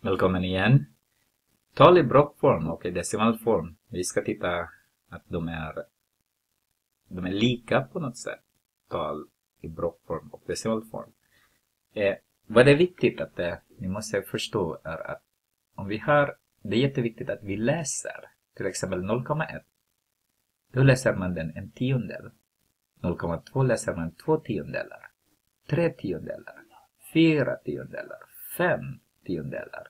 Välkommen igen. Tal i blockform och i decimalform. Vi ska titta att de är, de är lika på något sätt. Tal i blockform och decimalform. Eh, vad är viktigt att eh, ni måste förstå är att om vi har, det är jätteviktigt att vi läser till exempel 0,1. Då läser man den en tiondel. 0,2 läser man två tiondelar. Tre tiondelar. Fyra tiondelar. Fem tiondelar.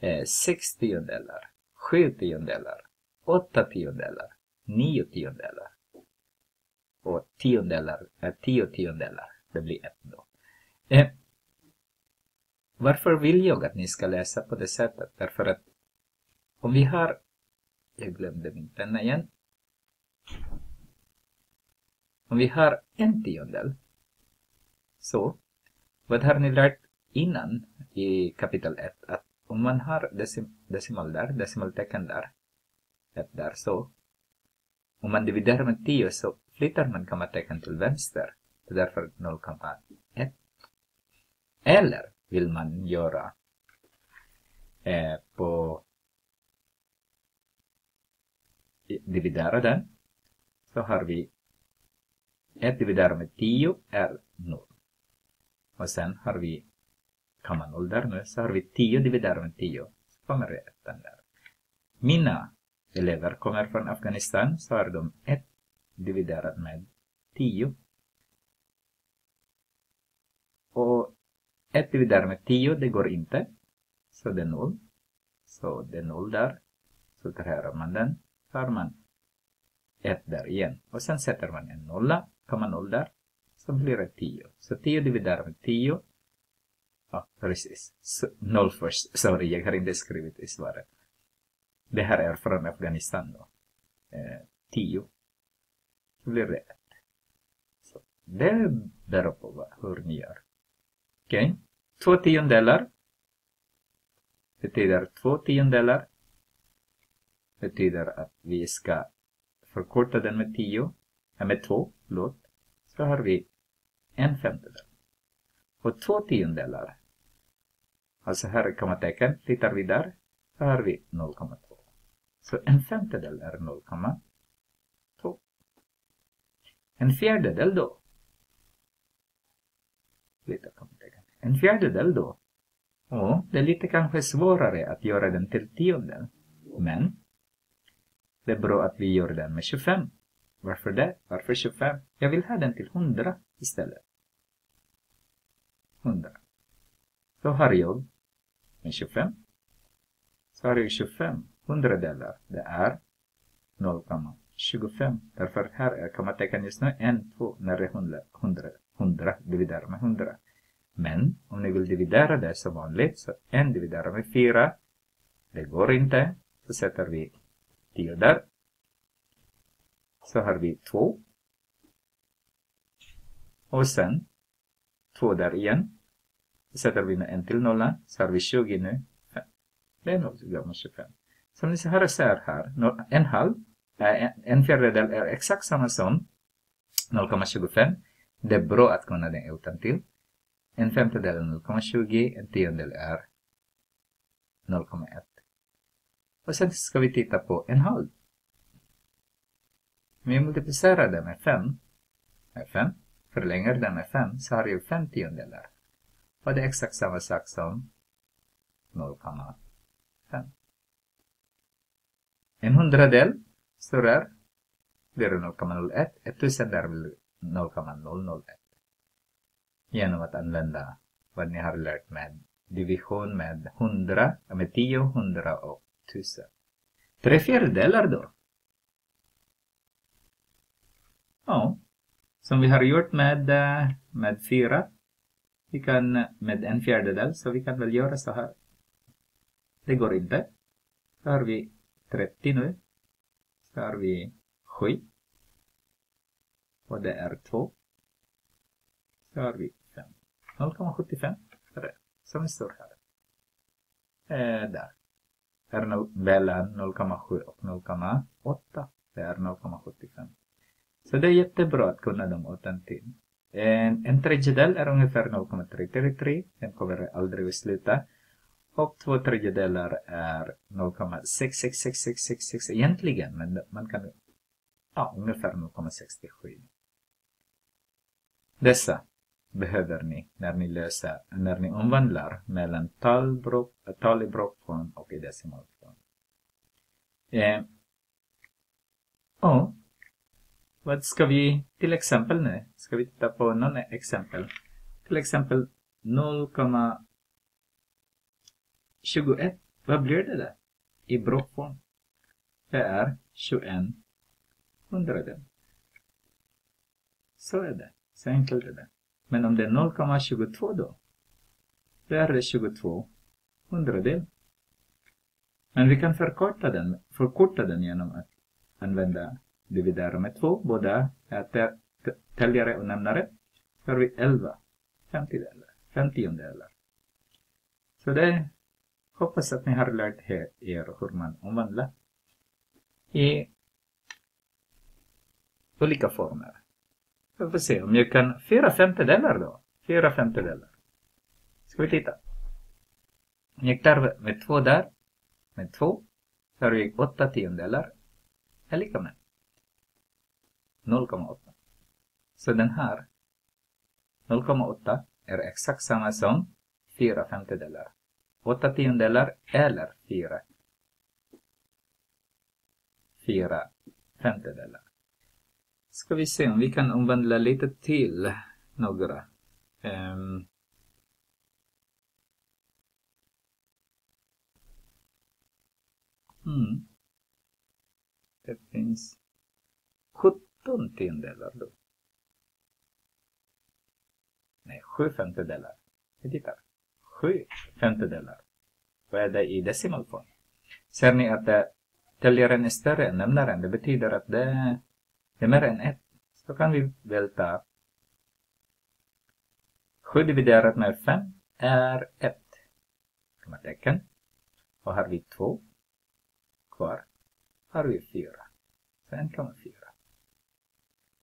Eh, sex tiondelar. Sju tiondelar. Åtta tiondelar. Nio tiondelar. Och tiondelar är tio tiondelar. Det blir ett då. Eh, varför vill jag att ni ska läsa på det sättet? Därför att om vi har... Jag glömde min penna igen. Om vi har en tiondel. Så, vad har ni lärt innan i kapitel 1? Att om man har decim decimal där, decimaltecken där, ett där så. Om man dividerar med 10 så flyttar man kommatecken till vänster. Därför 0,1. Eller vill man göra eh, på dividera den så har vi 1 dividerat med 10 är 0. Och sen har vi, kan man 0 där nu, så har vi 10 dividerat med 10. Så kommer det ettan där. Mina elever kommer från Afghanistan så har de 1 dividerat med 10. Och 1 dividerat med 10, det går inte. Så det är 0. Så det är 0 där. Så tar man den. Så har man 1 där igen. Och sen sätter man en nolla, kan man 0 där. Så blir det 10. Så 10 dividerat med 10. Ja, precis. noll först. Sorry, jag har inte skrivit i svaret. Det här är från Afghanistan då. Eh, 10. Så blir det 1. Så det beror på hur ni gör. Okej. Okay. Två tiondelar betyder två tiondelar. Betyder att vi ska förkorta den med tio, med två, förlåt. Så har vi en femtedel. Och två tiondelar. Alltså här är kommatecken, tittar vi där, så har vi 0,2. Så en femtedel är 0,2. En fjärdedel då? Lite kommatecken. En fjärdedel då? Och det är lite kanske svårare att göra den till tiondel. Men det är bra att vi gör den med 25. Varför det? Varför 25? Jag vill ha den till 100 istället. 100. Så har jag en 25. Så har jag 25 hundradelar. Det är 0,25. Därför här är kommatecken just nu 1, 2 när det är 100. 100, 100 dividerar med 100. Men om ni vill dividera det som vanligt, så 1 dividerar med 4. Det går inte. Så sätter vi 10 där. Så har vi 2. Och sen 2 där igen. Sätter vi en till nolla. Så har vi 20 nu. Det är 0,25. Som ni ser ser här, en halv, en fjärdedel är exakt samma som 0,25. Det är bra att kunna den utan till. En femtedel är 0,20, en tiondel är 0,1. Och sen ska vi titta på en halv. Om jag multiplicerar det med 5, med 5, förlänger den med 5, så har jag 5 tiondelar. Och det är exakt samma sak som 0,5. En hundradel står där. blir 0,01. Ett tusendel blir 0,001 genom att använda vad ni har lärt med division med 100, med 10, 100 och 1000. Tre fjärdedelar då? Ja, som vi har gjort med, eh, med 4. Vi kan med en fjärdedel, så vi kan väl göra så här. Det går inte. Så har vi 30 nu. Så har vi 7. Och det är 2. Så har vi 0,75 som det står här. Eh, där. Här är mellan 0,7 och 0,8. Det är 0,75. Så det är jättebra att kunna de åttan till. En, en tredjedel är ungefär 0,333. Den kommer aldrig att sluta. Och två tredjedelar är 0,66666 egentligen, men man kan, ja, ungefär 0,67. Dessa behöver ni när ni löser, när ni omvandlar mellan tal, tal i blockform och i decimalform. Eh, och vad ska vi till exempel nu? Ska vi titta på någon exempel? Till exempel 0,21. Vad blir det där? I blockform. Det är 21 hundradel. Så är det. Så enkelt är det. Men om det är 0,22 då? Då är det 22 hundradel. Men vi kan förkorta den, förkorta den genom att använda dividera med 2. Båda är täljare och nämnare. Så har vi 11 femtiondelar. femtiondelar. Så det hoppas att ni har lärt er hur man omvandlar i olika former. Vi får se om jag kan fyra femtedelar då. Fyra femtedelar. Ska vi titta. Jag tar med två där. Med två. Så har vi åtta tiondelar. Är lika med 0,8. Så den här 0,8 är exakt samma som 4 femtedelar. 8 tiondelar eller 4 4 femtedelar. Ska vi se om vi kan omvandla lite till några. Um, mm. Det finns 17 tiondelar då. Nej, 7 femtedelar. Vi tittar. 7 femtedelar. Vad är det i decimalform? Ser ni att det, täljaren är större än nämnaren? Det betyder att det det är mer än ett. Så kan vi väl ta 7 dividerat med 5 är 1. Kommatecken. Och har vi 2 kvar har vi 4. Så 1,4.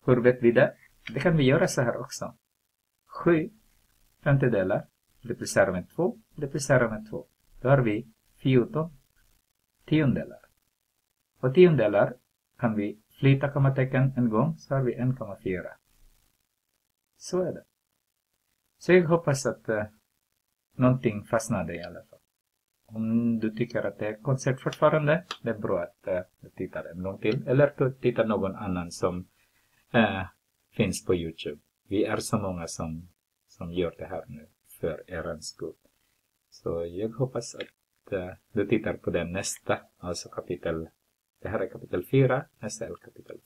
Hur vet vi det? Det kan vi göra så här också. 7 femtedelar multiplicerar med 2 multiplicerar med 2. Då har vi 14 tiondelar. Och tiondelar kan vi flytta kommatecken en gång så har vi 1,4. Så är det. Så jag hoppas att uh, någonting fastnade i alla fall. Om du tycker att det är konstigt fortfarande, det är bra att uh, du tittar en gång till. Eller tittar någon annan som eh, finns på Youtube. Vi är så många som, som gör det här nu för er skull. Så jag hoppas att eh, du tittar på den nästa, alltså kapitel det här är kapitel 4, nästa är kapitel